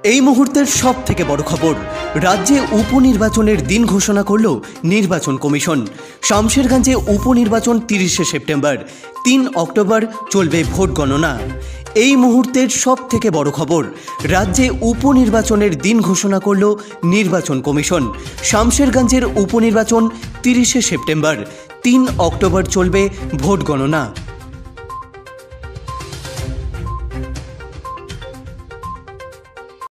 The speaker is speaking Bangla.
এই মুহূর্তের সব থেকে বড় খবর, রাজ্যে উপনির্বাচনের দিন ঘোষণা করল নির্বাচন কমিশন। শামশেরগঞ্জে উপনির্বাচন তিরিশে সেপ্টেম্বর, তিন অক্টোবর চলবে ভোট গণনা। এই মুহূর্তের সব থেকে বড় খবর, রাজ্যে উপনির্বাচনের দিন ঘোষণা করল নির্বাচন কমিশন। শামশেরগঞ্জের উপনির্বাচন তিরিশে সেপ্টেম্বর, তিন অক্টোবর চলবে ভোট গণনা।